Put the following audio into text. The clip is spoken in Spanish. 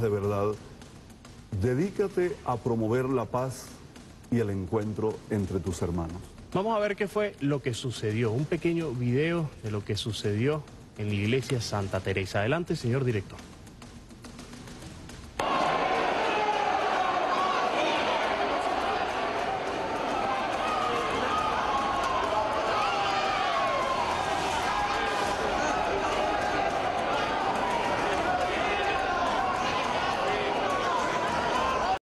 de verdad, dedícate a promover la paz y el encuentro entre tus hermanos. Vamos a ver qué fue lo que sucedió, un pequeño video de lo que sucedió en la iglesia Santa Teresa. Adelante, señor director.